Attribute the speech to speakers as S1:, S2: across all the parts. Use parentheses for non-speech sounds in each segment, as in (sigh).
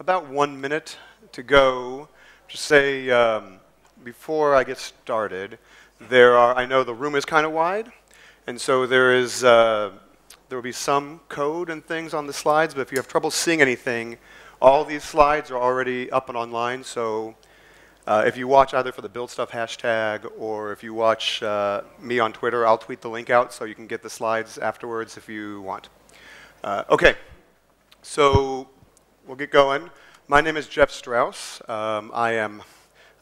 S1: about one minute to go. Just say, um, before I get started, there are, I know the room is kind of wide, and so there is, uh, there will be some code and things on the slides, but if you have trouble seeing anything, all these slides are already up and online, so uh, if you watch either for the Build Stuff hashtag or if you watch uh, me on Twitter, I'll tweet the link out so you can get the slides afterwards if you want. Uh, okay, so we'll get going. My name is Jeff Strauss. Um, I am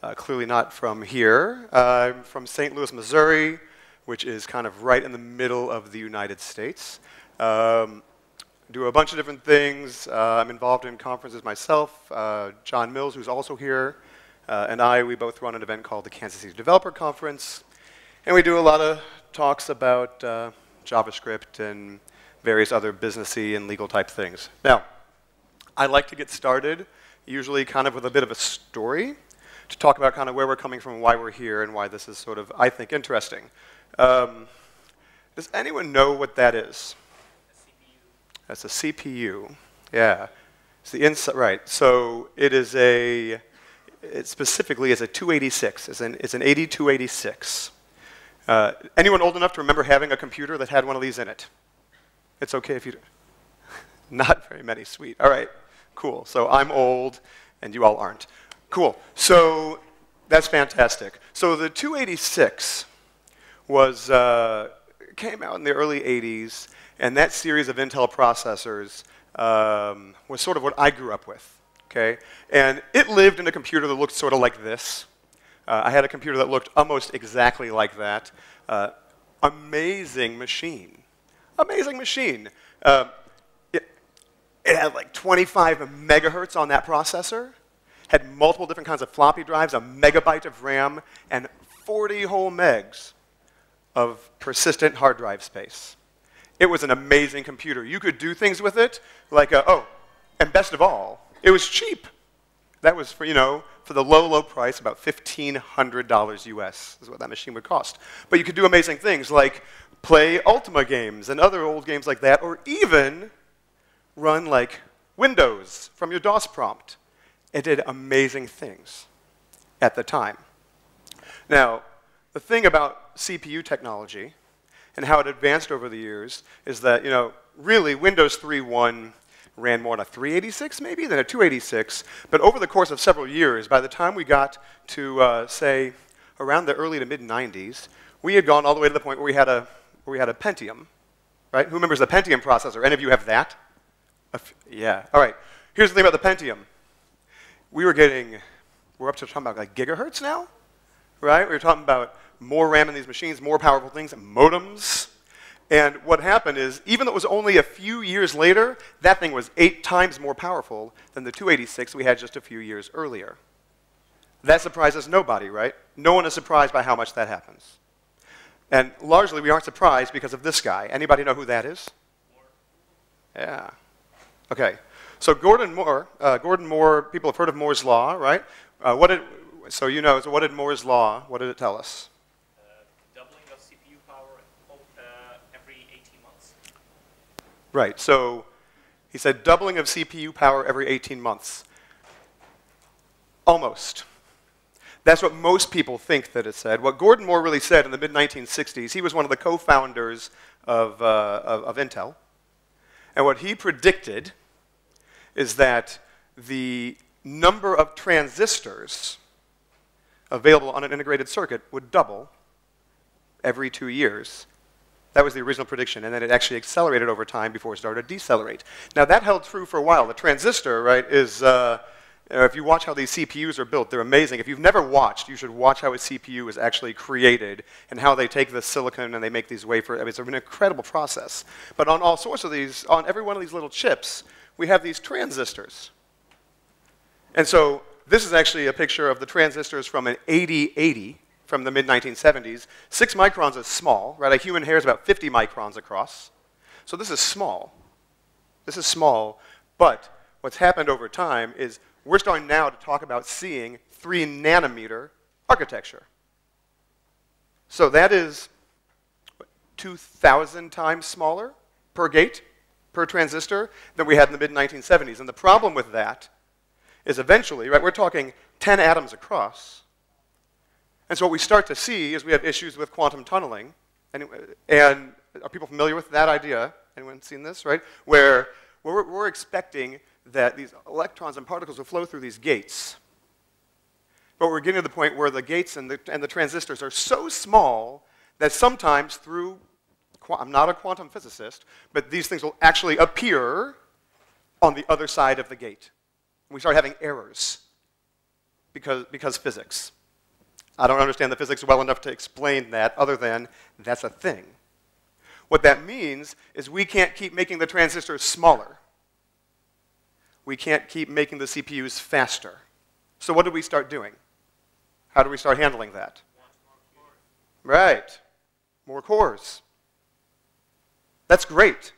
S1: uh, clearly not from here. I'm from St. Louis, Missouri, which is kind of right in the middle of the United States. Um, do a bunch of different things. Uh, I'm involved in conferences myself. Uh, John Mills, who's also here, uh, and I, we both run an event called the Kansas City Developer Conference. And we do a lot of talks about uh, JavaScript and various other businessy and legal type things. Now, I like to get started, usually kind of with a bit of a story, to talk about kind of where we're coming from, why we're here, and why this is sort of, I think, interesting. Um, does anyone know what that is? A That's a CPU. Yeah. It's the inside, right. So it is a it specifically is a 286. It's an, it's an 8286. Uh, anyone old enough to remember having a computer that had one of these in it? It's okay if you do. (laughs) Not very many, sweet. All right, cool. So I'm old, and you all aren't. Cool. So that's fantastic. So the 286 was, uh, came out in the early 80s, and that series of Intel processors um, was sort of what I grew up with okay? And it lived in a computer that looked sort of like this. Uh, I had a computer that looked almost exactly like that. Uh, amazing machine. Amazing machine. Uh, it had like 25 megahertz on that processor, had multiple different kinds of floppy drives, a megabyte of RAM, and 40 whole megs of persistent hard drive space. It was an amazing computer. You could do things with it like, uh, oh, and best of all, it was cheap. That was for, you know, for the low, low price, about $1,500 US is what that machine would cost. But you could do amazing things like play Ultima games and other old games like that, or even run like Windows from your DOS prompt. It did amazing things at the time. Now, the thing about CPU technology and how it advanced over the years is that, you know, really Windows 3.1 ran more on a 386 maybe than a 286. But over the course of several years, by the time we got to, uh, say, around the early to mid 90s, we had gone all the way to the point where we had a, where we had a Pentium, right? Who remembers the Pentium processor? Any of you have that? Yeah. All right. Here's the thing about the Pentium. We were getting, we're up to talking about like gigahertz now, right? We were talking about more RAM in these machines, more powerful things, modems, and what happened is, even though it was only a few years later, that thing was eight times more powerful than the 286 we had just a few years earlier. That surprises nobody, right? No one is surprised by how much that happens. And largely, we aren't surprised because of this guy. Anybody know who that is? Yeah. Okay. So Gordon Moore, uh, Gordon Moore, people have heard of Moore's law, right? Uh, what did, so you know, so what did Moore's law, what did it tell us? Right, so he said doubling of CPU power every 18 months. Almost. That's what most people think that it said. What Gordon Moore really said in the mid 1960s, he was one of the co founders of, uh, of, of Intel. And what he predicted is that the number of transistors available on an integrated circuit would double every two years that was the original prediction, and then it actually accelerated over time before it started to decelerate. Now that held true for a while. The transistor, right, is, uh, Uh, if you watch how these CPUs are built, they're amazing. If you've never watched, you should watch how a CPU is actually created and how they take the silicon and they make these wafers. I mean, it's an incredible process. But on all sorts of these, on every one of these little chips, we have these transistors. And so this is actually a picture of the transistors from an 8080 from the mid 1970s. Six microns is small, right? A human hair is about 50 microns across. So this is small. This is small, but what's happened over time is we're starting now to talk about seeing three nanometer architecture. So that is 2,000 times smaller per gate, per transistor, than we had in the mid 1970s. And the problem with that is eventually, right, we're talking 10 atoms across. And so what we start to see is we have issues with quantum tunneling. And, and are people familiar with that idea? Anyone seen this, right? Where we're, we're expecting that these electrons and particles will flow through these gates. But we're getting to the point where the gates and the, and the transistors are so small that sometimes through, I'm not a quantum physicist, but these things will actually appear on the other side of the gate. We start having errors because, because physics. I don't understand the physics well enough to explain that other than that's a thing. What that means is we can't keep making the transistors smaller. We can't keep making the CPUs faster. So what do we start doing? How do we start handling that? Right. More cores. That's great.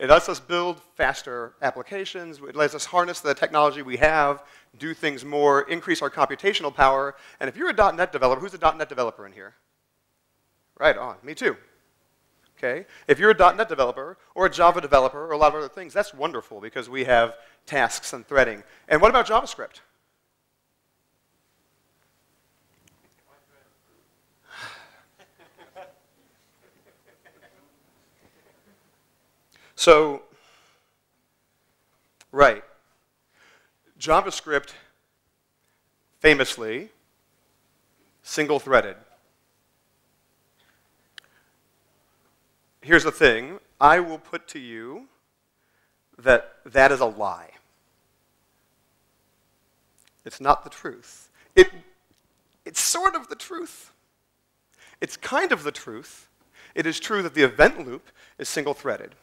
S1: It lets us build faster applications. It lets us harness the technology we have, do things more, increase our computational power. And if you're a .NET developer, who's a .NET developer in here? Right on, me too. Okay? If you're a .NET developer or a Java developer or a lot of other things, that's wonderful because we have tasks and threading. And what about JavaScript? So, right. JavaScript, famously, single Here's the thing I will put to you that that is a lie. It's not the truth. It, it's sort of the truth. It's kind of the truth. It is true that the event loop is single threaded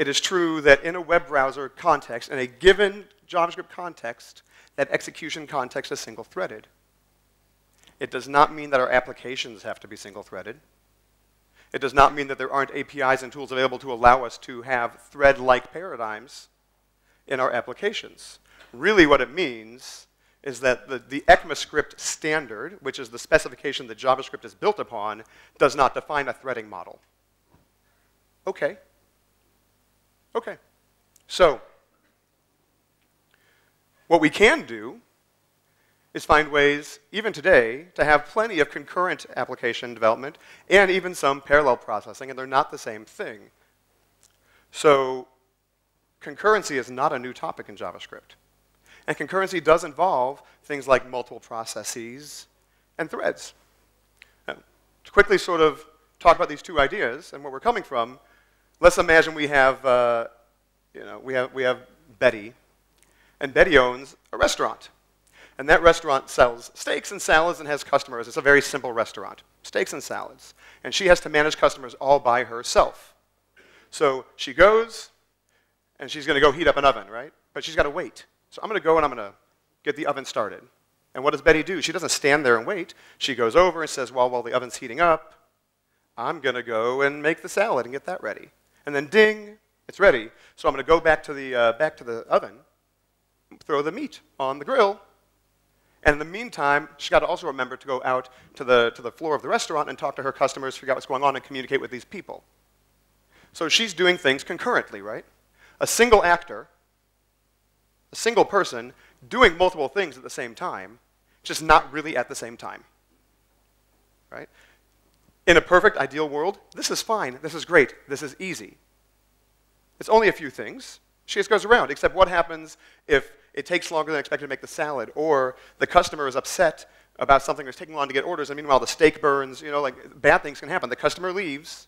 S1: it is true that in a web browser context, in a given JavaScript context, that execution context is single threaded. It does not mean that our applications have to be single threaded. It does not mean that there aren't APIs and tools available to allow us to have thread like paradigms in our applications. Really, what it means is that the, the ECMAScript standard, which is the specification that JavaScript is built upon, does not define a threading model. Okay, Okay. So, what we can do is find ways, even today, to have plenty of concurrent application development and even some parallel processing, and they're not the same thing. So, concurrency is not a new topic in JavaScript. And concurrency does involve things like multiple processes and threads. Now, to quickly sort of talk about these two ideas and where we're coming from, let's imagine we have, uh, you know, we have, we have Betty, and Betty owns a restaurant. And that restaurant sells steaks and salads and has customers. It's a very simple restaurant, steaks and salads. And she has to manage customers all by herself. So she goes, and she's going to go heat up an oven, right? But she's got to wait. So I'm going to go and I'm going to get the oven started. And what does Betty do? She doesn't stand there and wait. She goes over and says, well, while the oven's heating up, I'm going to go and make the salad and get that ready and then ding, it's ready. So I'm going to go back to the, uh, back to the oven, throw the meat on the grill, and in the meantime, she's got to also remember to go out to the, to the floor of the restaurant and talk to her customers, figure out what's going on, and communicate with these people. So she's doing things concurrently, right? A single actor, a single person, doing multiple things at the same time, just not really at the same time. Right? In a perfect, ideal world, this is fine, this is great, this is easy. It's only a few things. She just goes around, except what happens if it takes longer than expected to make the salad, or the customer is upset about something it's taking long to get orders, and meanwhile the steak burns, you know, like bad things can happen. The customer leaves,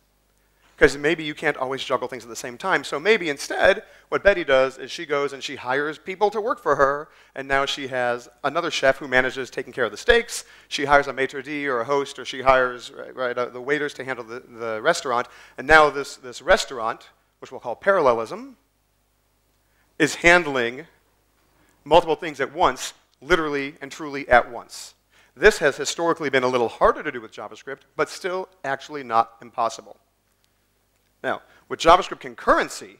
S1: because maybe you can't always juggle things at the same time. So maybe instead, what Betty does is she goes and she hires people to work for her, and now she has another chef who manages taking care of the steaks. She hires a maitre d' or a host, or she hires right, right uh, the waiters to handle the, the restaurant. And now this, this restaurant, which we'll call parallelism, is handling multiple things at once, literally and truly at once. This has historically been a little harder to do with JavaScript, but still actually not impossible. Now, with JavaScript concurrency,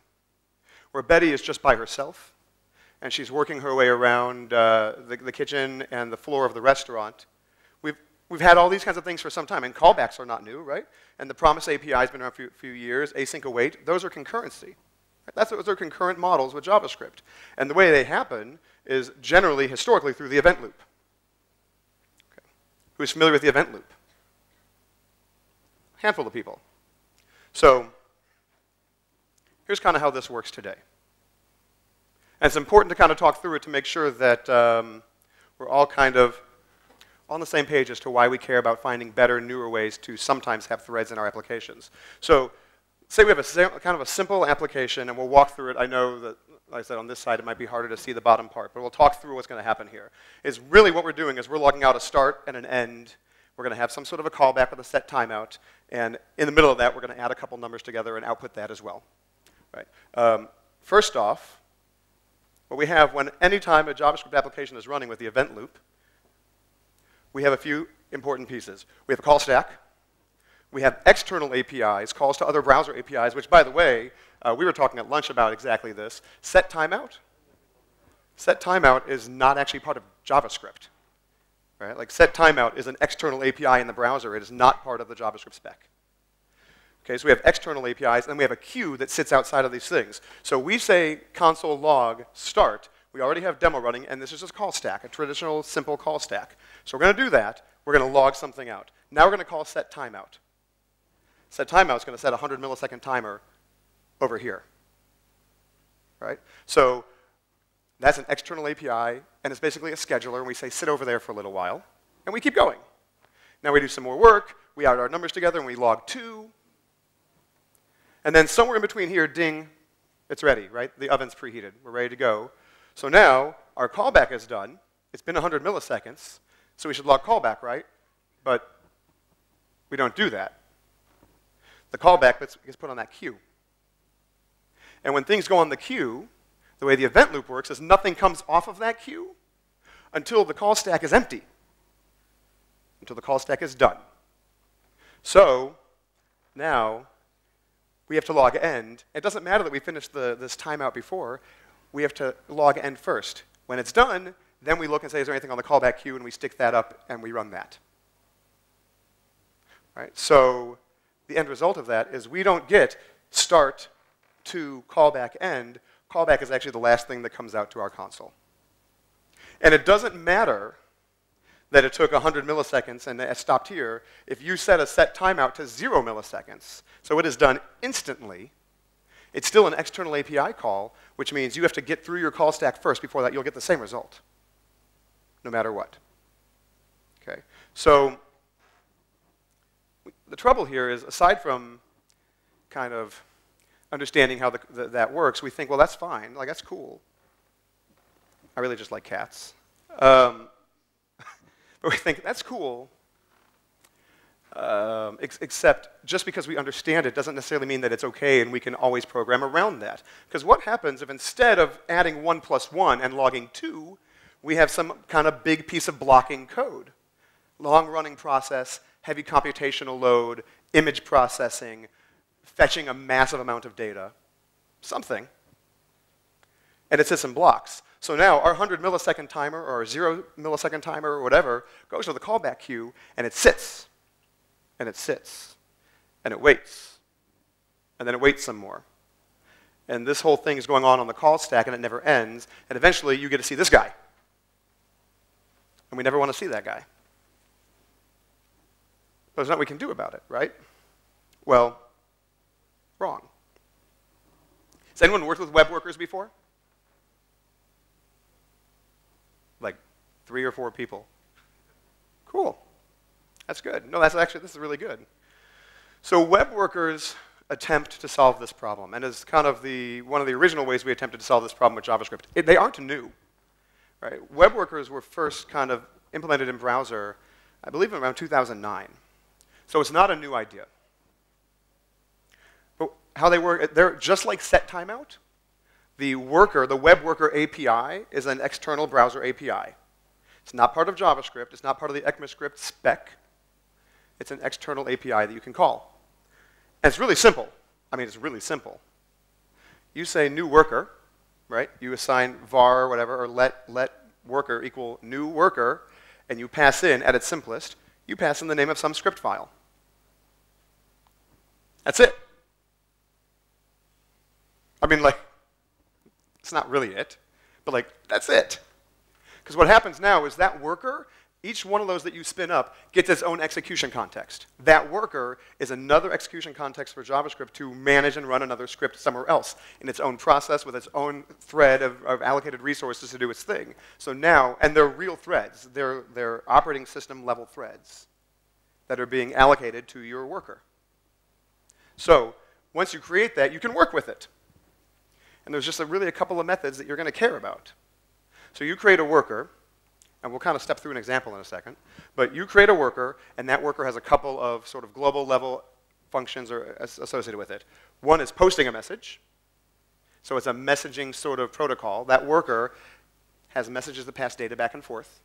S1: where Betty is just by herself, and she's working her way around uh, the, the, kitchen and the floor of the restaurant, we've, we've had all these kinds of things for some time, and callbacks are not new, right? And the Promise API has been around for a few, years, async await, those are concurrency. That's those are concurrent models with JavaScript. And the way they happen is generally, historically, through the event loop. Okay. Who's familiar with the event loop? A handful of people. So here's kind of how this works today. And it's important to kind of talk through it to make sure that um, we're all kind of on the same page as to why we care about finding better, newer ways to sometimes have threads in our applications. So say we have a kind of a simple application, and we'll walk through it. I know that, like I said, on this side it might be harder to see the bottom part, but we'll talk through what's going to happen here. Is really what we're doing is we're logging out a start and an end. We're going to have some sort of a callback with a set timeout, and in the middle of that, we're going to add a couple numbers together and output that as well. Right. Um, first off, what we have when any time a JavaScript application is running with the event loop, we have a few important pieces. We have a call stack. We have external APIs, calls to other browser APIs, which, by the way, uh, we were talking at lunch about exactly this. Set timeout. Set timeout is not actually part of JavaScript. Right? Like set timeout is an external API in the browser. It is not part of the JavaScript spec. Okay, so we have external APIs, and then we have a queue that sits outside of these things. So we say console log start. We already have demo running, and this is just a call stack, a traditional simple call stack. So we're going to do that. We're going to log something out. Now we're going to call set timeout. Set timeout is going to set a 100 millisecond timer over here. Right? So that's an external API, and it's basically a scheduler, and we say sit over there for a little while, and we keep going. Now we do some more work. We add our numbers together, and we log two. And then somewhere in between here, ding, it's ready, right? The oven's preheated. We're ready to go. So now our callback is done. It's been 100 milliseconds. So we should log callback, right? But we don't do that. The callback gets put on that queue. And when things go on the queue, the way the event loop works is nothing comes off of that queue until the call stack is empty, until the call stack is done. So now we have to log end. It doesn't matter that we finished the, this timeout before. We have to log end first. When it's done, then we look and say, is there anything on the callback queue, and we stick that up and we run that. Right? So the end result of that is we don't get start to callback end. Callback is actually the last thing that comes out to our console. And it doesn't matter that it took 100 milliseconds and it stopped here if you set a set timeout to zero milliseconds. So it is done instantly. It's still an external API call, which means you have to get through your call stack first. Before that, you'll get the same result no matter what. Okay? So the trouble here is, aside from kind of understanding how the, the, that works, we think, well, that's fine. Like, that's cool. I really just like cats. Um, (laughs) but we think, that's cool. Um, ex except just because we understand it doesn't necessarily mean that it's okay and we can always program around that. Because what happens if instead of adding 1 plus 1 and logging 2, we have some kind of big piece of blocking code. Long running process, heavy computational load, image processing, fetching a massive amount of data, something. And it sits in blocks. So now our 100 millisecond timer or our 0 millisecond timer or whatever goes to the callback queue and it sits. And it sits. And it waits. And then it waits some more. And this whole thing is going on on the call stack and it never ends. And eventually you get to see this guy. And we never want to see that guy. But there's nothing we can do about it, right? Well, wrong. Has anyone worked with web workers before? Like three or four people. Cool. That's good. No, that's actually, this is really good. So web workers attempt to solve this problem, and is kind of the, one of the original ways we attempted to solve this problem with JavaScript. It, they aren't new. Right? Web workers were first kind of implemented in browser, I believe around 2009. So it's not a new idea. But how they work, they're just like set timeout. The worker, the web worker API is an external browser API. It's not part of JavaScript. It's not part of the ECMAScript spec. It's an external API that you can call. And it's really simple. I mean, it's really simple. You say new worker, right? You assign var or whatever, or let, let worker equal new worker, and you pass in, at its simplest, you pass in the name of some script file. That's it. I mean, like, it's not really it, but like, that's it. Because what happens now is that worker, each one of those that you spin up gets its own execution context. That worker is another execution context for JavaScript to manage and run another script somewhere else in its own process with its own thread of, of allocated resources to do its thing. So now, and they're real threads. They're, they're operating system level threads that are being allocated to your worker. So once you create that, you can work with it. And there's just a, really a couple of methods that you're going to care about. So you create a worker, and we'll kind of step through an example in a second, but you create a worker, and that worker has a couple of sort of global level functions uh, are associated with it. One is posting a message. So it's a messaging sort of protocol. That worker has messages that pass data back and forth.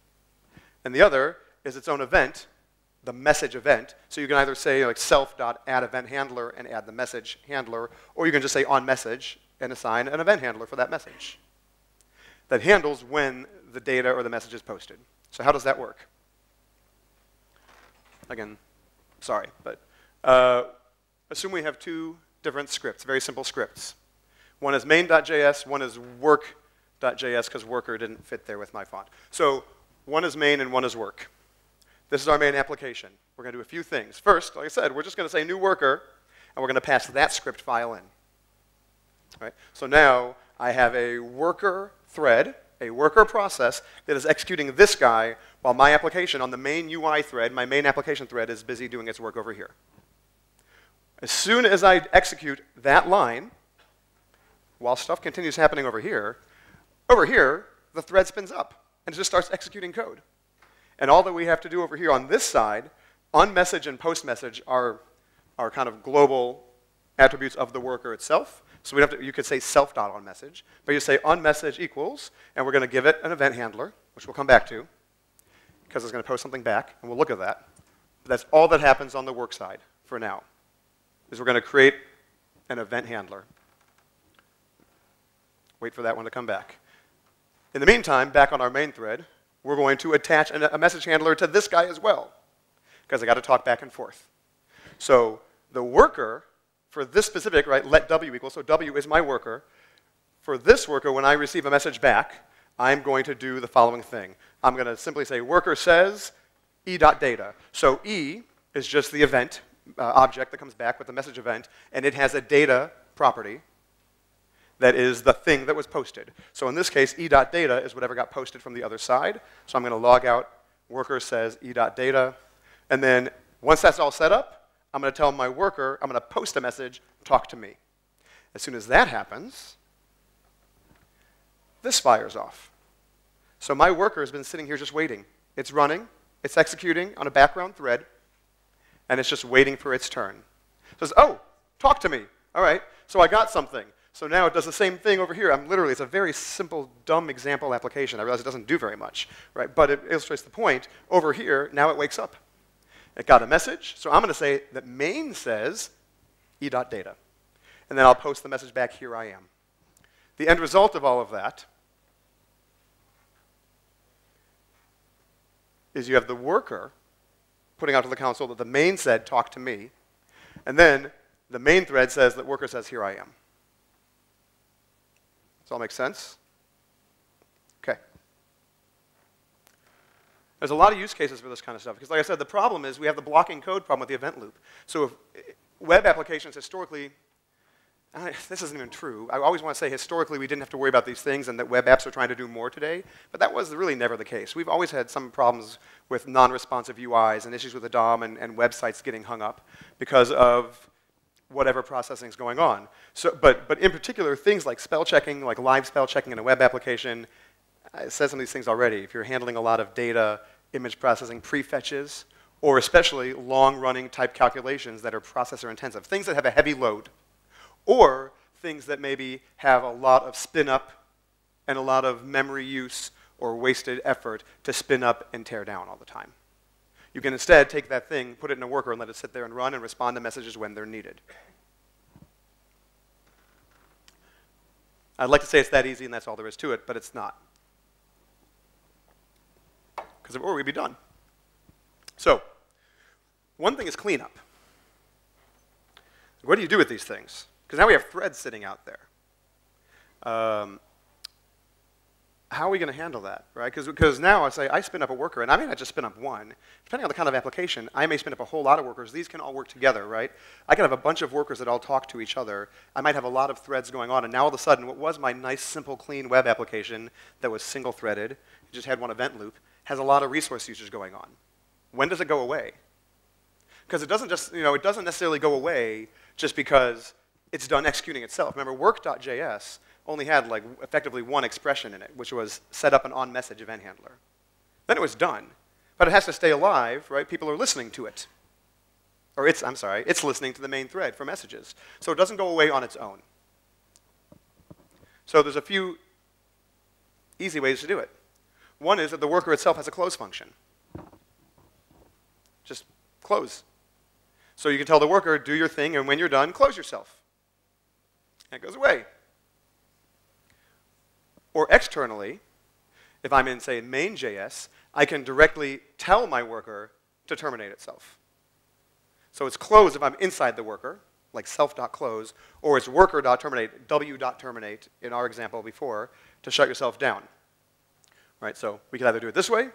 S1: And the other is its own event, the message event. So you can either say like self.add event handler and add the message handler, or you can just say on message and assign an event handler for that message that handles when the data or the messages posted. So how does that work? Again, sorry, but uh, assume we have two different scripts, very simple scripts. One is main.js, one is work.js because worker didn't fit there with my font. So one is main and one is work. This is our main application. We're going to do a few things. First, like I said, we're just going to say new worker, and we're going to pass that script file in. Right? So now I have a worker thread, a worker process that is executing this guy while my application on the main UI thread, my main application thread, is busy doing its work over here. As soon as I execute that line, while stuff continues happening over here, over here, the thread spins up and it just starts executing code. And all that we have to do over here on this side, on message and post message are, are kind of global attributes of the worker itself. So we have to, you could say self dot on message, but you say on message equals, and we're going to give it an event handler, which we'll come back to, because it's going to post something back, and we'll look at that. But that's all that happens on the work side for now, is we're going to create an event handler. Wait for that one to come back. In the meantime, back on our main thread, we're going to attach a message handler to this guy as well, because I got to talk back and forth. So the worker for this specific, right, let W equal, so W is my worker. For this worker, when I receive a message back, I'm going to do the following thing. I'm going to simply say worker says e.data. So e is just the event uh, object that comes back with the message event, and it has a data property that is the thing that was posted. So in this case, e.data is whatever got posted from the other side. So I'm going to log out worker says e.data. And then once that's all set up, I'm going to tell my worker, I'm going to post a message, talk to me. As soon as that happens, this fires off. So my worker has been sitting here just waiting. It's running, it's executing on a background thread, and it's just waiting for its turn. It says, oh, talk to me. All right, so I got something. So now it does the same thing over here. I'm literally, it's a very simple, dumb example application. I realize it doesn't do very much, right? But it illustrates the point. Over here, now it wakes up. It got a message. So I'm going to say that main says e.data. And then I'll post the message back, here I am. The end result of all of that is you have the worker putting out to the console that the main said, talk to me. And then the main thread says that worker says, here I am. Does all make sense? Okay. There's a lot of use cases for this kind of stuff because, like I said, the problem is we have the blocking code problem with the event loop. So if eh, web applications historically, this isn't even true. I always want to say historically we didn't have to worry about these things and that web apps are trying to do more today, but that was really never the case. We've always had some problems with non-responsive UIs and issues with the DOM and, and websites getting hung up because of whatever processing is going on. So, but, but in particular, things like spell checking, like live spell checking in a web application, Uh, it says some of these things already. If you're handling a lot of data, image processing prefetches, or especially long-running type calculations that are processor intensive, things that have a heavy load, or things that maybe have a lot of spin up and a lot of memory use or wasted effort to spin up and tear down all the time. You can instead take that thing, put it in a worker, and let it sit there and run and respond to messages when they're needed. I'd like to say it's that easy and that's all there is to it, but it's not. Because were, we'd be done. So, one thing is cleanup. What do you do with these things? Because now we have threads sitting out there. Um, how are we going to handle that, right? Because now I say I spin up a worker, and I may not just spin up one. Depending on the kind of application, I may spin up a whole lot of workers. These can all work together, right? I can have a bunch of workers that all talk to each other. I might have a lot of threads going on, and now all of a sudden, what was my nice, simple, clean web application that was single-threaded, just had one event loop, has a lot of resource usage going on. When does it go away? Because it doesn't just, you know, it doesn't necessarily go away just because it's done executing itself. Remember, work.js only had like effectively one expression in it, which was set up an on message event handler. Then it was done. But it has to stay alive, right? People are listening to it. Or it's, I'm sorry, it's listening to the main thread for messages. So it doesn't go away on its own. So there's a few easy ways to do it. One is that the worker itself has a close function. Just close. So you can tell the worker, do your thing, and when you're done, close yourself. And it goes away. Or externally, if I'm in, say, main.js, I can directly tell my worker to terminate itself. So it's close if I'm inside the worker, like self.close, or it's worker.terminate, w.terminate in our example before, to shut yourself down. Right, so we can either do it this way,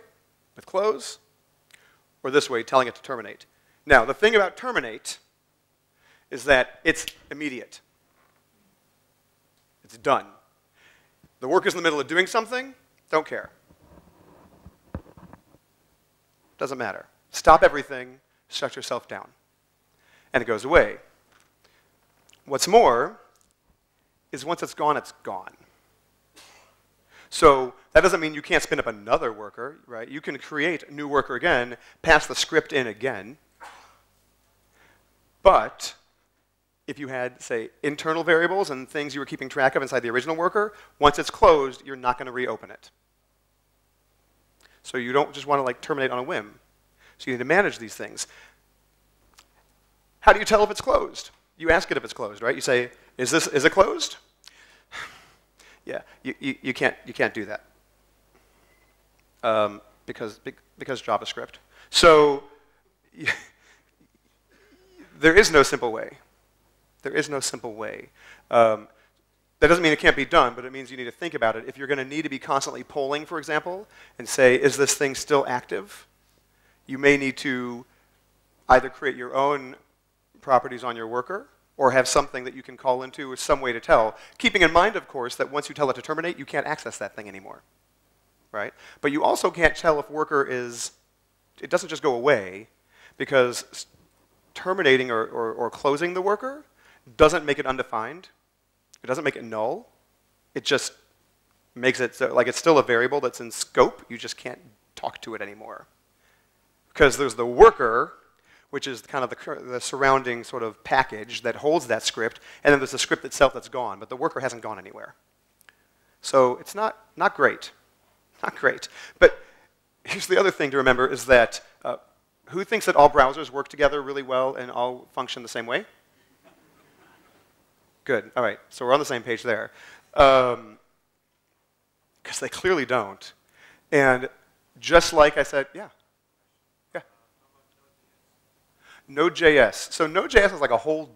S1: with close, or this way, telling it to terminate. Now, the thing about terminate is that it's immediate. It's done. The worker's in the middle of doing something, don't care. Doesn't matter. Stop everything, shut yourself down. And it goes away. What's more is once it's gone, it's gone. So that doesn't mean you can't spin up another worker, right? You can create a new worker again, pass the script in again. But if you had, say, internal variables and things you were keeping track of inside the original worker, once it's closed, you're not going to reopen it. So you don't just want to like terminate on a whim. So you need to manage these things. How do you tell if it's closed? You ask it if it's closed, right? You say, is, this, is it closed? (sighs) yeah, you, you, you, can't, you can't do that um, because, because JavaScript. So (laughs) there is no simple way. There is no simple way. Um, that doesn't mean it can't be done, but it means you need to think about it. If you're going to need to be constantly polling, for example, and say, is this thing still active? You may need to either create your own properties on your worker or have something that you can call into with some way to tell. Keeping in mind, of course, that once you tell it to terminate, you can't access that thing anymore. Right? But you also can't tell if worker is, it doesn't just go away because terminating or, or, or closing the worker doesn't make it undefined. It doesn't make it null. It just makes it so, like it's still a variable that's in scope. You just can't talk to it anymore. Because there's the worker, which is kind of the, the surrounding sort of package that holds that script, and then there's the script itself that's gone, but the worker hasn't gone anywhere. So it's not, not great. (laughs) Not great. But here's the other thing to remember is that uh, who thinks that all browsers work together really well and all function the same way? Good. All right. So we're on the same page there. Because um, they clearly don't. And just like I said, yeah. Yeah. Node.js. So Node.js is like a whole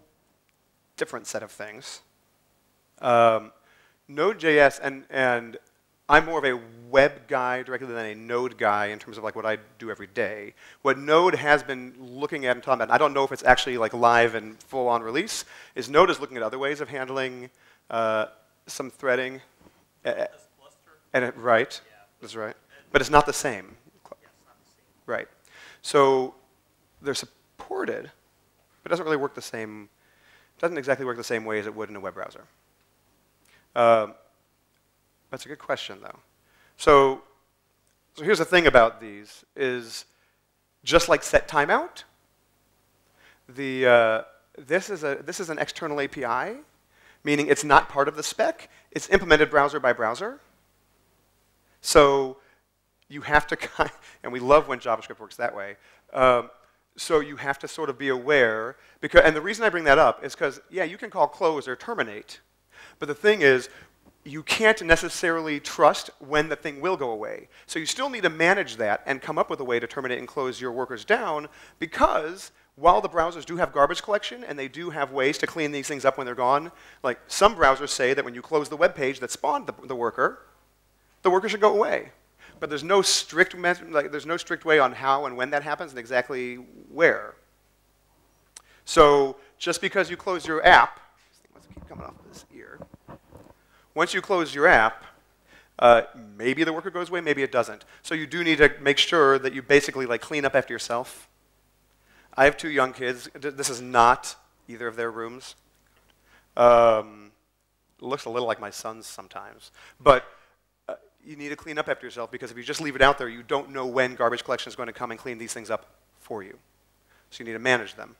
S1: different set of things. Um, Node.js and, and I'm more of a web guy directly than a Node guy in terms of like what I do every day. What Node has been looking at and talking about, and I don't know if it's actually like live and full on release, is Node is looking at other ways of handling uh, some threading. And it, right, yeah. that's right. But it's not the same. Yeah, not the same. Right. So they're supported, but it doesn't really work the same, doesn't exactly work the same way as it would in a web browser. Uh, that's a good question, though. So, so here's the thing about these is just like set timeout, the, uh, this, is a, this is an external API, meaning it's not part of the spec. It's implemented browser by browser. So you have to, (laughs) and we love when JavaScript works that way. Um, so you have to sort of be aware, because, and the reason I bring that up is because, yeah, you can call close or terminate, but the thing is, you can't necessarily trust when the thing will go away. So you still need to manage that and come up with a way to terminate and close your workers down because while the browsers do have garbage collection and they do have ways to clean these things up when they're gone, like some browsers say that when you close the web page that spawned the, the worker, the worker should go away. But there's no strict like, there's no strict way on how and when that happens and exactly where. So just because you close your app, keep coming off this ear. Once you close your app, uh, maybe the worker goes away, maybe it doesn't. So you do need to make sure that you basically like clean up after yourself. I have two young kids. This is not either of their rooms. Um, looks a little like my son's sometimes. But uh, you need to clean up after yourself because if you just leave it out there, you don't know when garbage collection is going to come and clean these things up for you. So you need to manage them.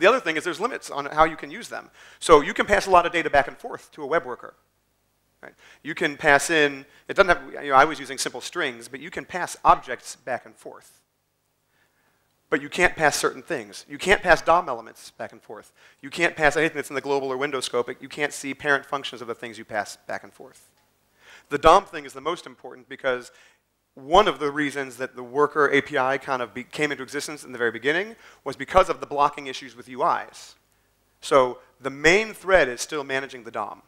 S1: The other thing is there's limits on how you can use them. So you can pass a lot of data back and forth to a web worker. Right? You can pass in, it doesn't have, you know, I was using simple strings, but you can pass objects back and forth. But you can't pass certain things. You can't pass DOM elements back and forth. You can't pass anything that's in the global or window scope. You can't see parent functions of the things you pass back and forth. The DOM thing is the most important because one of the reasons that the worker API kind of came into existence in the very beginning was because of the blocking issues with UIs. So the main thread is still managing the DOM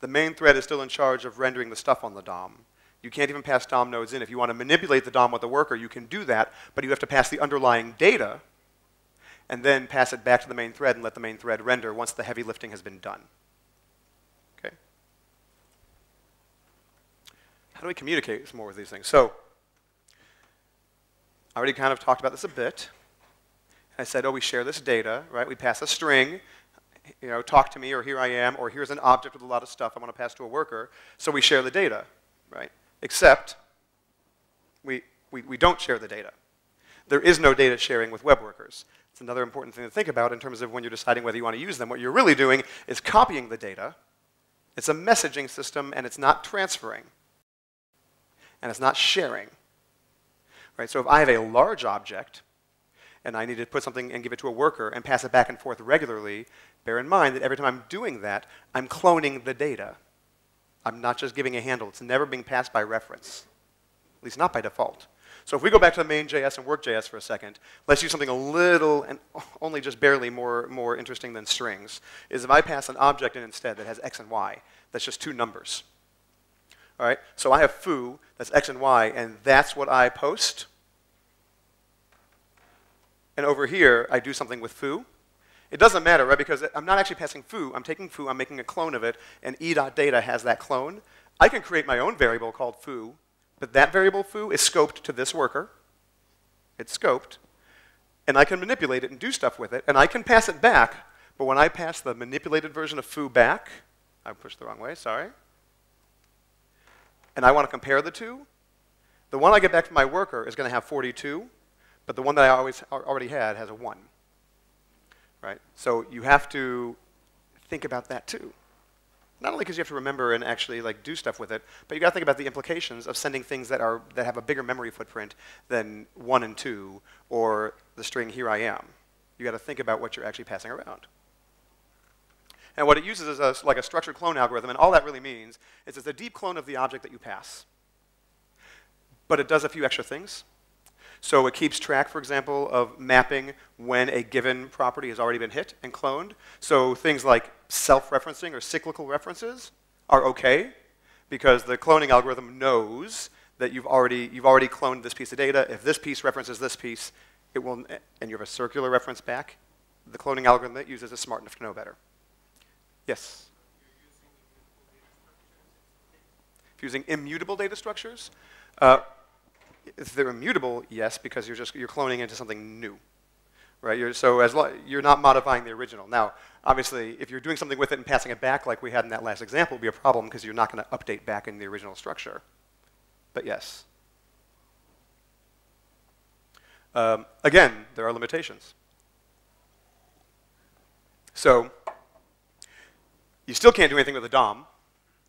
S1: the main thread is still in charge of rendering the stuff on the DOM. You can't even pass DOM nodes in. If you want to manipulate the DOM with the worker, you can do that, but you have to pass the underlying data and then pass it back to the main thread and let the main thread render once the heavy lifting has been done. How do we communicate more with these things? So, I already kind of talked about this a bit. I said, oh, we share this data, right? We pass a string you know, talk to me, or here I am, or here's an object with a lot of stuff I want to pass to a worker. So we share the data, right? Except we, we, we don't share the data. There is no data sharing with web workers. It's another important thing to think about in terms of when you're deciding whether you want to use them. What you're really doing is copying the data. It's a messaging system, and it's not transferring. And it's not sharing. Right? So if I have a large object, and I need to put something and give it to a worker and pass it back and forth regularly, bear in mind that every time I'm doing that, I'm cloning the data. I'm not just giving a handle. It's never being passed by reference, at least not by default. So if we go back to the main JS and work.js for a second, let's use something a little and only just barely more, more interesting than strings, is if I pass an object in instead that has x and y, that's just two numbers. All right, so I have foo, that's x and y, and that's what I post. And over here, I do something with foo. It doesn't matter, right? Because I'm not actually passing foo. I'm taking foo, I'm making a clone of it, and e.data has that clone. I can create my own variable called foo, but that variable foo is scoped to this worker. It's scoped. And I can manipulate it and do stuff with it, and I can pass it back. But when I pass the manipulated version of foo back, I pushed the wrong way, sorry. And I want to compare the two. The one I get back from my worker is going to have 42, but the one that I always already had has a 1 right? So you have to think about that too. Not only because you have to remember and actually like do stuff with it, but you got to think about the implications of sending things that are that have a bigger memory footprint than one and two or the string here I am. You got to think about what you're actually passing around. And what it uses is a, like a structured clone algorithm, and all that really means is it's a deep clone of the object that you pass. But it does a few extra things. So it keeps track, for example, of mapping when a given property has already been hit and cloned. So things like self-referencing or cyclical references are okay because the cloning algorithm knows that you've already, you've already cloned this piece of data. If this piece references this piece, it will, and you have a circular reference back, the cloning algorithm that uses is smart enough to know better. Yes? If you're using immutable data structures, uh, if they're immutable, yes, because you're just you're cloning into something new, right? You're, so as you're not modifying the original. Now, obviously, if you're doing something with it and passing it back, like we had in that last example, it would be a problem because you're not going to update back in the original structure. But yes. Um, again, there are limitations. So you still can't do anything with a DOM.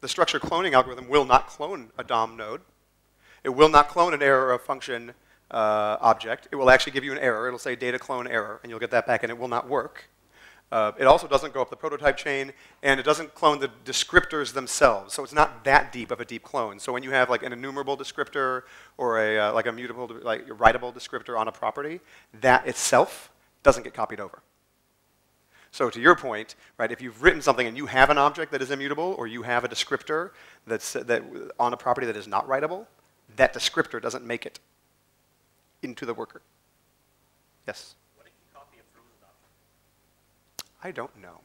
S1: The structure cloning algorithm will not clone a DOM node. It will not clone an error of function uh, object. It will actually give you an error. It'll say data clone error, and you'll get that back, and it will not work. Uh, it also doesn't go up the prototype chain, and it doesn't clone the descriptors themselves. So it's not that deep of a deep clone. So when you have like an enumerable descriptor or a uh, like a mutable, like a writable descriptor on a property, that itself doesn't get copied over. So to your point, right, if you've written something and you have an object that is immutable, or you have a descriptor that's that on a property that is not writable, that descriptor doesn't make it into the worker. Yes. What if you copy a frozen object? I don't know.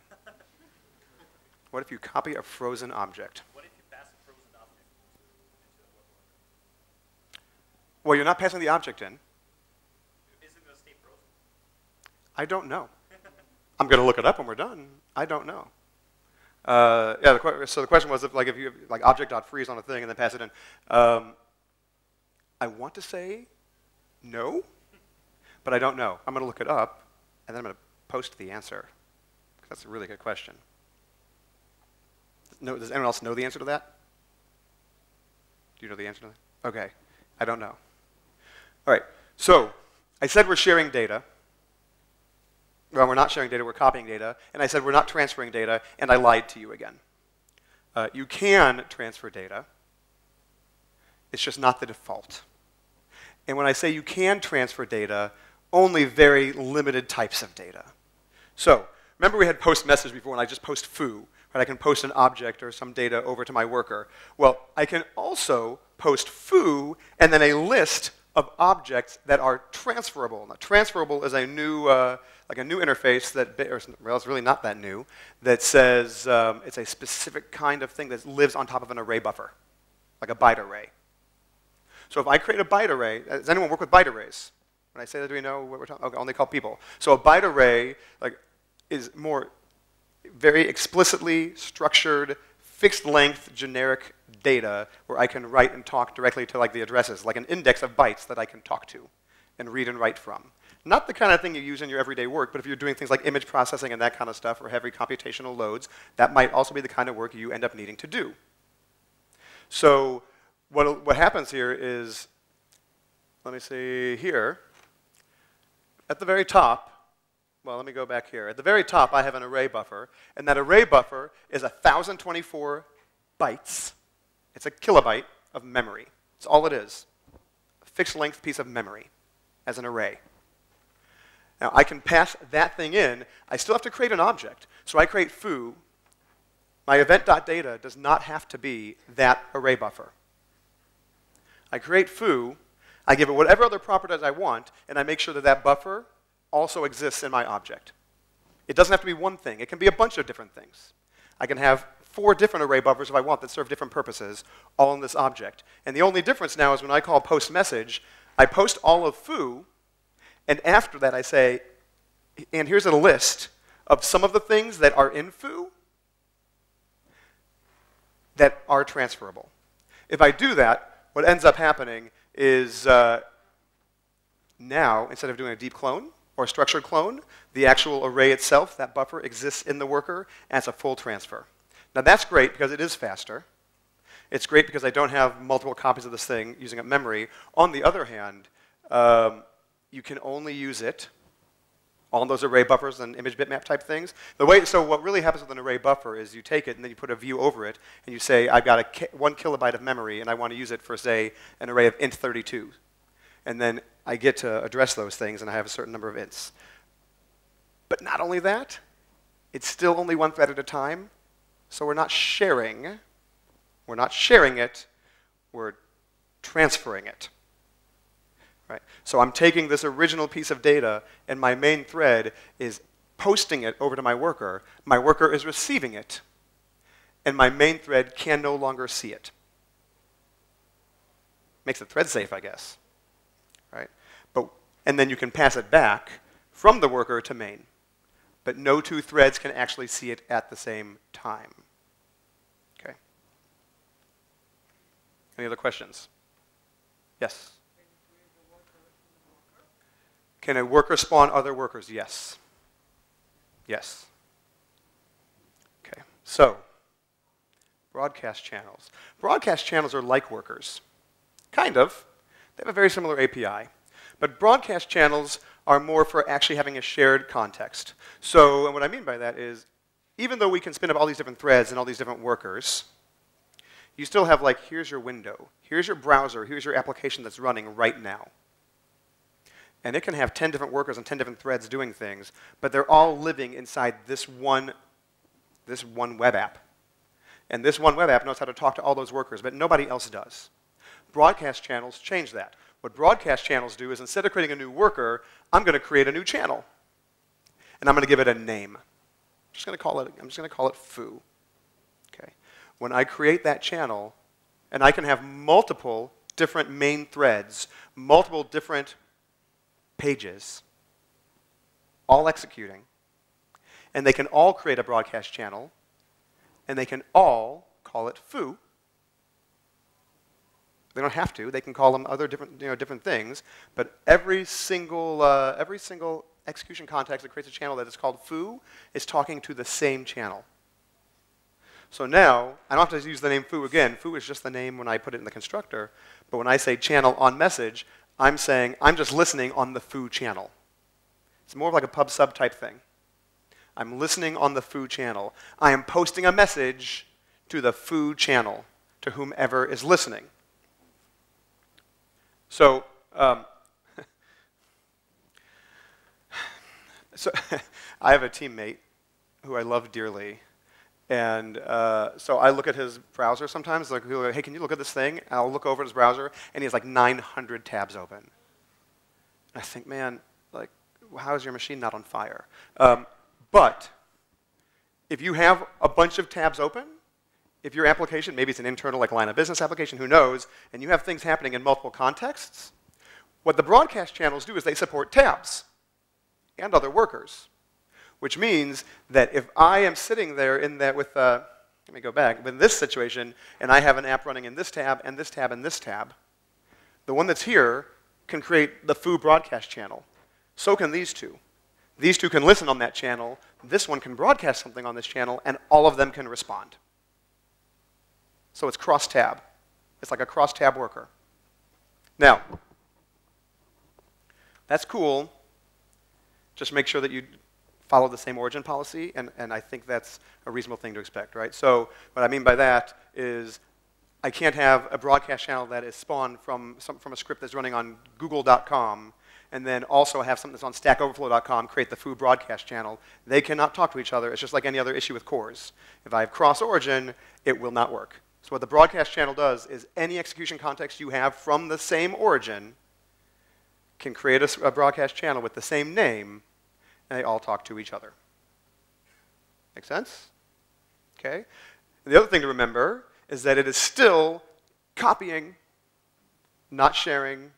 S1: what if you copy a frozen object?
S2: What if you pass a frozen object into the worker?
S1: Well, you're not passing the object in.
S2: Is it going to stay frozen?
S1: I don't know. I'm going to look it up when we're done. I don't know. Uh, yeah, the so the question was if, like, if you like object.freeze on a thing and then pass it in. Um, I want to say no, but I don't know. I'm going to look it up, and then I'm going to post the answer. That's a really good question. No, does anyone else know the answer to that? Do you know the answer to that? Okay. I don't know. All right. So I said we're sharing data. Well, we're not sharing data, we're copying data. And I said we're not transferring data, and I lied to you again. Uh, you can transfer data. It's just not the default. And when I say you can transfer data, only very limited types of data. So Remember we had post message before and I just post foo, right? I can post an object or some data over to my worker. Well, I can also post foo and then a list of objects that are transferable. Now, transferable is a new, uh, like a new interface that, or, well, it's really not that new, that says um, it's a specific kind of thing that lives on top of an array buffer, like a byte array. So if I create a byte array, does anyone work with byte arrays? When I say that, do we know what we're talking? Okay, only call people. So a byte array, like is more very explicitly structured, fixed length, generic data where I can write and talk directly to like the addresses, like an index of bytes that I can talk to and read and write from. Not the kind of thing you use in your everyday work, but if you're doing things like image processing and that kind of stuff or heavy computational loads, that might also be the kind of work you end up needing to do. So what, what happens here is, let me see here, at the very top, well, let me go back here. At the very top, I have an array buffer, and that array buffer is 1,024 bytes. It's a kilobyte of memory. It's all it is. A fixed length piece of memory as an array. Now, I can pass that thing in. I still have to create an object. So I create foo. My event.data does not have to be that array buffer. I create foo. I give it whatever other properties I want, and I make sure that that buffer also exists in my object. It doesn't have to be one thing. It can be a bunch of different things. I can have four different array buffers if I want that serve different purposes, all in this object. And the only difference now is when I call post message, I post all of foo, and after that I say, and here's a list of some of the things that are in foo that are transferable. If I do that, what ends up happening is uh, now, instead of doing a deep clone, or a structured clone, the actual array itself, that buffer, exists in the worker as a full transfer. Now that's great because it is faster. It's great because I don't have multiple copies of this thing using up memory. On the other hand, um, you can only use it on those array buffers and image bitmap type things. The way, so what really happens with an array buffer is you take it and then you put a view over it and you say, I've got a one kilobyte of memory and I want to use it for, say, an array of int32. And then I get to address those things and I have a certain number of ints. But not only that, it's still only one thread at a time. So we're not sharing. We're not sharing it. We're transferring it. Right? So I'm taking this original piece of data and my main thread is posting it over to my worker. My worker is receiving it. And my main thread can no longer see it. Makes the thread safe, I guess right? But, and then you can pass it back from the worker to main. But no two threads can actually see it at the same time. Okay. Any other questions? Yes? Can a worker spawn other workers? Yes. Yes. Okay. So, broadcast channels. Broadcast channels are like workers. Kind of. They have a very similar API. But broadcast channels are more for actually having a shared context. So, and what I mean by that is, even though we can spin up all these different threads and all these different workers, you still have like, here's your window, here's your browser, here's your application that's running right now. And it can have 10 different workers and 10 different threads doing things, but they're all living inside this one, this one web app. And this one web app knows how to talk to all those workers, but nobody else does. Broadcast channels change that. What broadcast channels do is instead of creating a new worker, I'm going to create a new channel. And I'm going to give it a name. I'm just going to call it, I'm just going to call it foo. When I create that channel, and I can have multiple different main threads, multiple different pages, all executing, and they can all create a broadcast channel, and they can all call it foo. They don't have to. They can call them other different, you know, different things. But every single, uh, every single execution context that creates a channel that is called foo is talking to the same channel. So now, I don't have to use the name foo again. Foo is just the name when I put it in the constructor. But when I say channel on message, I'm saying I'm just listening on the foo channel. It's more like a pub sub type thing. I'm listening on the foo channel. I am posting a message to the foo channel, to whomever is listening. So, um, (laughs) so (laughs) I have a teammate who I love dearly. And uh, so I look at his browser sometimes, like, hey, can you look at this thing? And I'll look over at his browser, and he has like 900 tabs open. And I think, man, like, how is your machine not on fire? Um, but if you have a bunch of tabs open, if your application, maybe it's an internal like line of business application, who knows, and you have things happening in multiple contexts, what the broadcast channels do is they support tabs and other workers, which means that if I am sitting there in that with, uh, let me go back, in this situation, and I have an app running in this tab and this tab and this tab, the one that's here can create the foo broadcast channel. So can these two. These two can listen on that channel, this one can broadcast something on this channel, and all of them can respond. So it's cross-tab. It's like a cross-tab worker. Now, that's cool. Just make sure that you follow the same origin policy, and, and I think that's a reasonable thing to expect, right? So what I mean by that is I can't have a broadcast channel that is spawned from, some, from a script that's running on google.com and then also have something that's on stackoverflow.com create the foo broadcast channel. They cannot talk to each other. It's just like any other issue with CORS. If I have cross origin, it will not work. So what the broadcast channel does is any execution context you have from the same origin can create a, a broadcast channel with the same name, and they all talk to each other. Make sense? Okay. And the other thing to remember is that it is still copying, not sharing,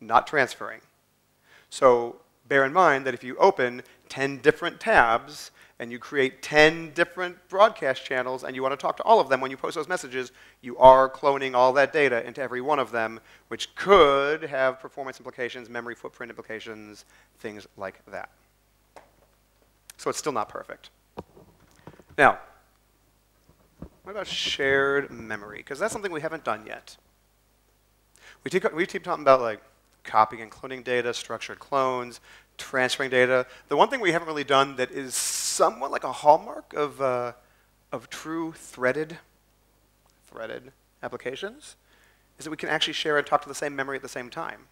S1: not transferring. So bear in mind that if you open 10 different tabs and you create 10 different broadcast channels and you want to talk to all of them when you post those messages, you are cloning all that data into every one of them, which could have performance implications, memory footprint implications, things like that. So it's still not perfect. Now, what about shared memory? Because that's something we haven't done yet. We keep, we keep talking about like copying and cloning data, structured clones, transferring data. The one thing we haven't really done that is somewhat like a hallmark of, uh, of true threaded, threaded applications is that we can actually share and talk to the same memory at the same time.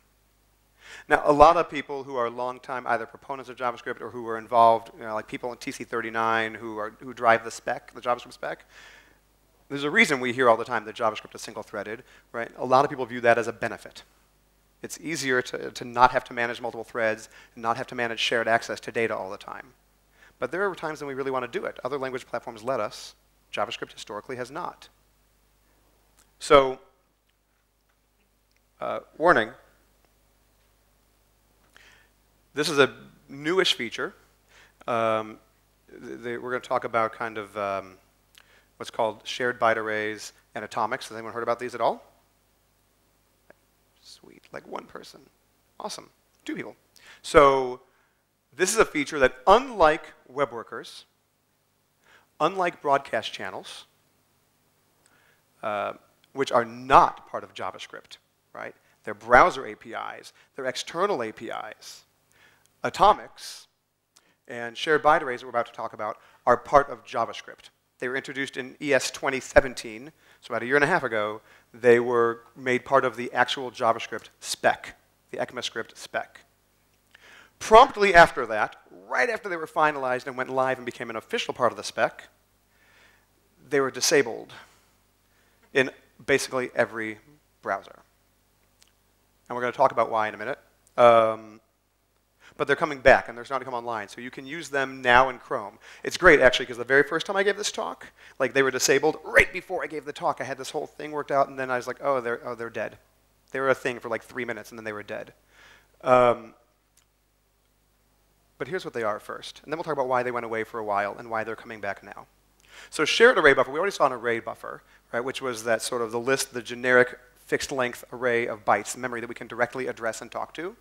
S1: Now, a lot of people who are long-time either proponents of JavaScript or who are involved, you know, like people in TC39 who, are, who drive the spec, the JavaScript spec, there's a reason we hear all the time that JavaScript is single-threaded, right? A lot of people view that as a benefit. It's easier to, to not have to manage multiple threads and not have to manage shared access to data all the time. But there are times when we really want to do it. Other language platforms let us. JavaScript historically has not. So, uh, warning. This is a newish feature. Um, we're going to talk about kind of um, what's called shared byte arrays and atomics. Has anyone heard about these at all? Sweet, like one person. Awesome, two people. So this is a feature that unlike web workers, unlike broadcast channels, uh, which are not part of JavaScript, right? they're browser APIs, they're external APIs. Atomics and shared byte arrays that we're about to talk about are part of JavaScript. They were introduced in ES 2017, so about a year and a half ago. They were made part of the actual JavaScript spec, the ECMAScript spec. Promptly after that, right after they were finalized and went live and became an official part of the spec, they were disabled in basically every browser. And we're going to talk about why in a minute. Um, but they're coming back and they're starting to come online. So you can use them now in Chrome. It's great actually because the very first time I gave this talk, like they were disabled right before I gave the talk. I had this whole thing worked out and then I was like, oh, they're, oh, they're dead. They were a thing for like three minutes and then they were dead. Um, but here's what they are first. And then we'll talk about why they went away for a while and why they're coming back now. So shared array buffer, we already saw an array buffer, right, which was that sort of the list, the generic fixed length array of bytes, memory that we can directly address and talk to.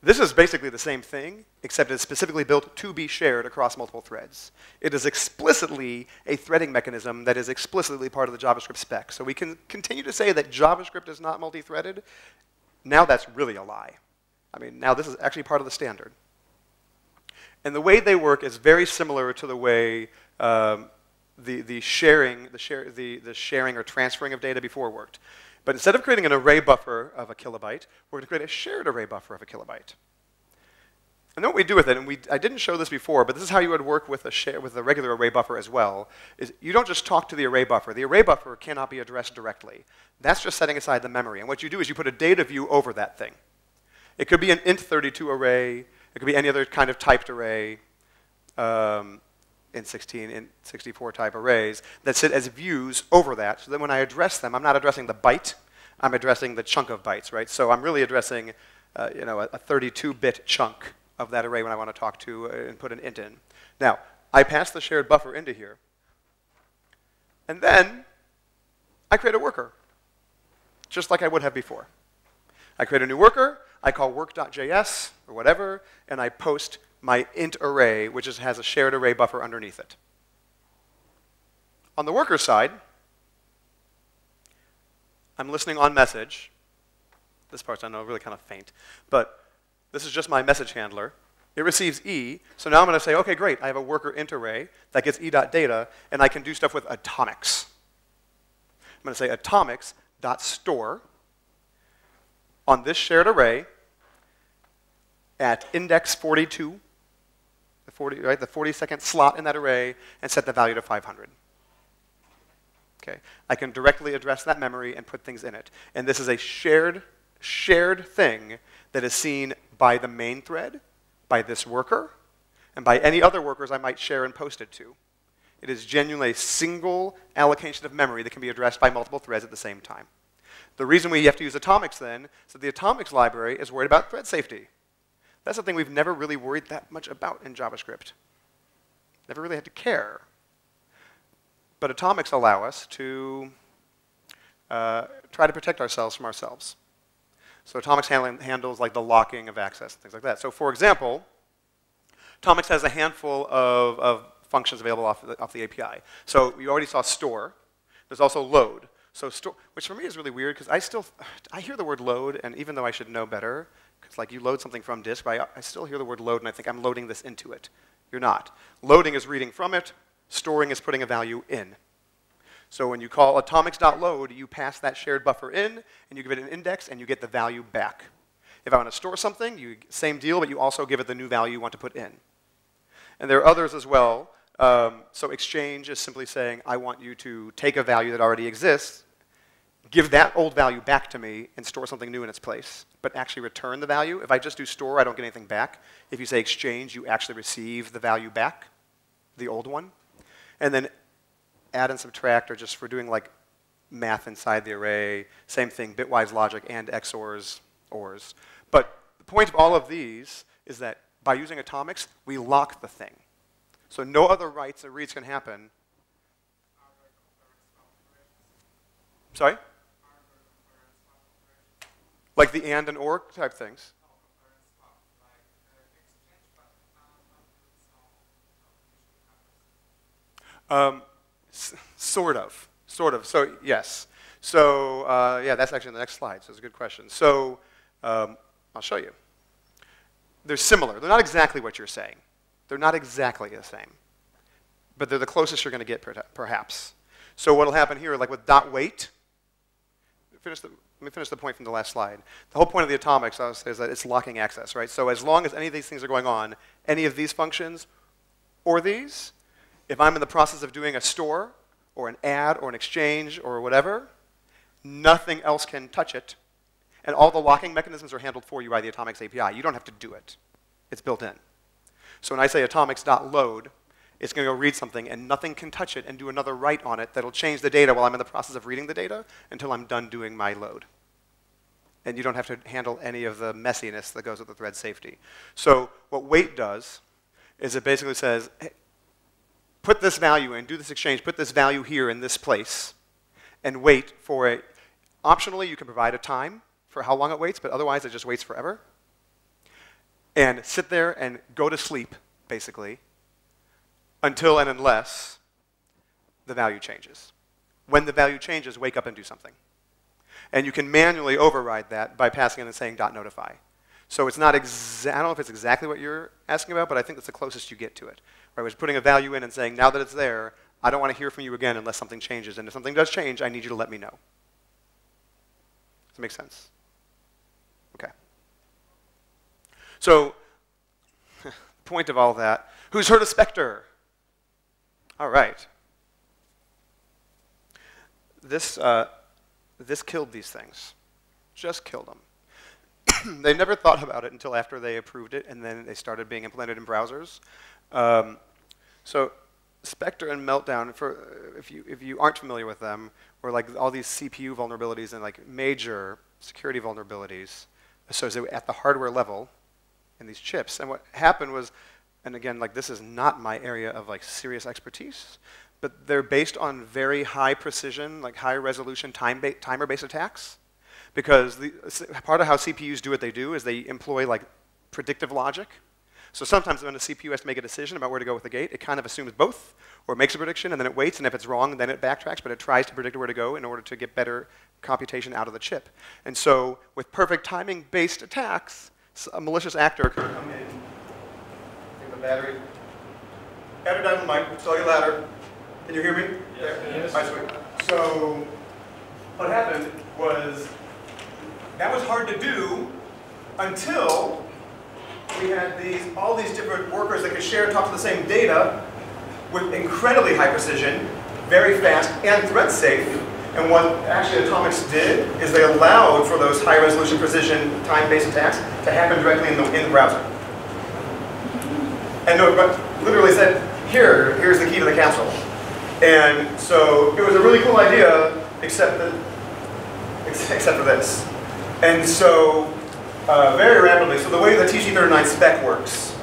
S1: This is basically the same thing, except it's specifically built to be shared across multiple threads. It is explicitly a threading mechanism that is explicitly part of the JavaScript spec. So we can continue to say that JavaScript is not multi-threaded. Now that's really a lie. I mean, now this is actually part of the standard. And the way they work is very similar to the way um, the, the sharing, the, share, the, the sharing or transferring of data before worked. But instead of creating an array buffer of a kilobyte, we're going to create a shared array buffer of a kilobyte. And then what we do with it, and we, I didn't show this before, but this is how you would work with a, share, with a regular array buffer as well, is you don't just talk to the array buffer. The array buffer cannot be addressed directly. That's just setting aside the memory. And what you do is you put a data view over that thing. It could be an int32 array. It could be any other kind of typed array. Um, int16 in 64 type arrays that sit as views over that so that when I address them, I'm not addressing the byte, I'm addressing the chunk of bytes, right? So I'm really addressing uh, you know, a 32-bit chunk of that array when I want to talk to uh, and put an int in. Now, I pass the shared buffer into here, and then I create a worker, just like I would have before. I create a new worker, I call work.js or whatever, and I post my int array, which is, has a shared array buffer underneath it. On the worker side, I'm listening on message. This part's, I know, really kind of faint. But this is just my message handler. It receives E, so now I'm going to say, okay, great, I have a worker int array that gets E.data, and I can do stuff with atomics. I'm going to say atomics.store on this shared array at index 42 the 40, right, the 42nd slot in that array, and set the value to 500. Okay, I can directly address that memory and put things in it. And this is a shared, shared thing that is seen by the main thread, by this worker, and by any other workers I might share and post it to. It is genuinely a single allocation of memory that can be addressed by multiple threads at the same time. The reason we have to use atomics then is that the atomics library is worried about thread safety. That's something we've never really worried that much about in JavaScript. Never really had to care. But atomics allow us to uh, try to protect ourselves from ourselves. So atomics handles like the locking of access and things like that. So for example, atomics has a handful of, of functions available off the, off the API. So you already saw store. There's also load. So store, which for me is really weird because I still, I hear the word load, and even though I should know better, it's like you load something from disk, but I, I still hear the word load and I think I'm loading this into it. You're not. Loading is reading from it. Storing is putting a value in. So when you call atomics.load, you pass that shared buffer in, and you give it an index, and you get the value back. If I want to store something, you same deal, but you also give it the new value you want to put in. And there are others as well. Um, so exchange is simply saying, I want you to take a value that already exists give that old value back to me and store something new in its place, but actually return the value. If I just do store, I don't get anything back. If you say exchange, you actually receive the value back, the old one. And then add and subtract are just for doing like math inside the array. Same thing, bitwise logic and XORs, ORs. But the point of all of these is that by using atomics, we lock the thing. So no other writes or reads can happen. Sorry? Like the and and or type things. Um, sort of, sort of. So yes. So uh, yeah, that's actually the next slide. So it's a good question. So um, I'll show you. They're similar. They're not exactly what you're saying. They're not exactly the same, but they're the closest you're going to get, perhaps. So what'll happen here, like with dot wait, finish the, let me finish the point from the last slide. The whole point of the atomics is that it's locking access, right? So as long as any of these things are going on, any of these functions or these, if I'm in the process of doing a store or an add or an exchange or whatever, nothing else can touch it. And all the locking mechanisms are handled for you by the atomics API. You don't have to do it. It's built in. So when I say atomics.load, it's going to go read something, and nothing can touch it and do another write on it that'll change the data while I'm in the process of reading the data until I'm done doing my load. And you don't have to handle any of the messiness that goes with the thread safety. So what wait does is it basically says, hey, put this value in, do this exchange, put this value here in this place, and wait for it. Optionally, you can provide a time for how long it waits, but otherwise it just waits forever. And sit there and go to sleep, basically, until and unless the value changes. When the value changes, wake up and do something. And you can manually override that by passing in and saying dot .notify. So it's not exa- I don't know if it's exactly what you're asking about, but I think that's the closest you get to it. Right? Was putting a value in and saying, now that it's there, I don't want to hear from you again unless something changes. And if something does change, I need you to let me know. Does that make sense? Okay. So, (laughs) point of all that, who's heard of Spectre? All right. This, uh, this killed these things. Just killed them. (coughs) they never thought about it until after they approved it, and then they started being implemented in browsers. Um, so Spectre and Meltdown, for, if, you, if you aren't familiar with them, were like all these CPU vulnerabilities and like major security vulnerabilities associated at the hardware level in these chips. And what happened was and again, like this is not my area of like serious expertise, but they're based on very high precision, like high resolution time ba timer-based attacks. Because the, part of how CPUs do what they do is they employ like predictive logic. So sometimes when a CPU has to make a decision about where to go with the gate, it kind of assumes both, or makes a prediction and then it waits, and if it's wrong, then it backtracks, but it tries to predict where to go in order to get better computation out of the chip. And so with perfect timing-based attacks, a malicious actor can come in battery. It down the mic, tell you louder. Can you hear me?
S2: Yes.
S1: Right, sweet. So what happened was that was hard to do until we had these all these different workers that could share and talk to the same data with incredibly high precision, very fast, and thread safe. And what actually Atomics did is they allowed for those high resolution precision time-based attacks to happen directly in the, in the browser and literally said, here, here's the key to the castle. And so it was a really cool idea, except that, except for this. And so uh, very rapidly, so the way the TC39 spec works,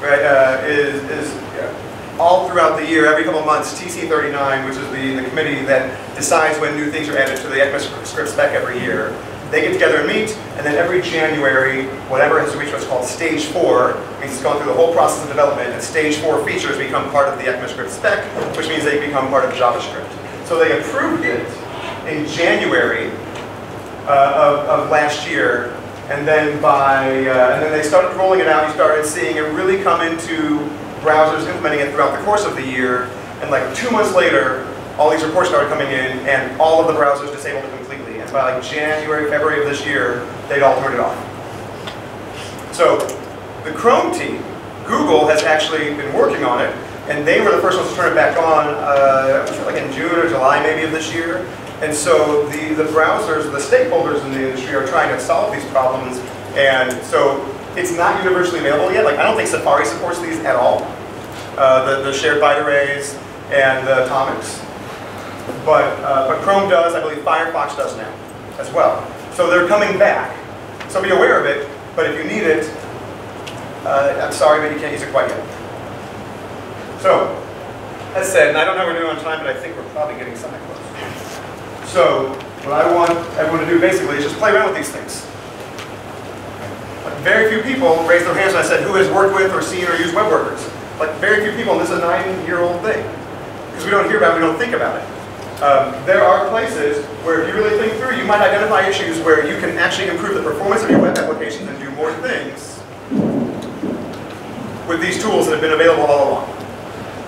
S1: right, uh, is, is yeah, all throughout the year, every couple months, TC39, which is the, the committee that decides when new things are added to the ECMAScript spec every year, they get together and meet, and then every January, whatever has reached what's called stage four, means it's gone through the whole process of development, and stage four features become part of the ECMAScript spec, which means they become part of JavaScript. So they approved it in January uh, of, of, last year, and then by, uh, and then they started rolling it out, you started seeing it really come into browsers implementing it throughout the course of the year, and like two months later, all these reports started coming in, and all of the browsers disabled it completely and by like January, February of this year, they'd all turned it off. So the Chrome team, Google has actually been working on it, and they were the first ones to turn it back on, uh, like in June or July maybe of this year. And so the, the browsers, the stakeholders in the industry are trying to solve these problems, and so it's not universally available yet. Like I don't think Safari supports these at all, uh, the, the shared byte arrays and the atomics. But, uh, but Chrome does, I believe Firefox does now as well. So they're coming back. So be aware of it, but if you need it, uh, I'm sorry, but you can't use it quite yet. So, as said, and I don't know we're doing on time, but I think we're probably getting something close. So, what I want everyone to do basically is just play around with these things. very few people raised their hands when I said, who has worked with or seen or used web workers? Like, very few people, and this is a nine-year-old thing. Because we don't hear about it, we don't think about it. Um, there are places where if you really think through, you might identify issues where you can actually improve the performance of your web applications and do more things with these tools that have been available all along.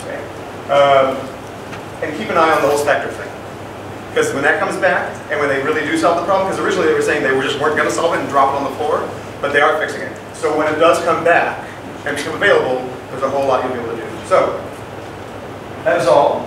S1: Okay? Um, and keep an eye on the whole Spectre thing. Because when that comes back, and when they really do solve the problem, because originally they were saying they were just weren't going to solve it and drop it on the floor, but they are fixing it. So when it does come back and become available, there's a whole lot you'll be able to do. So, that is all.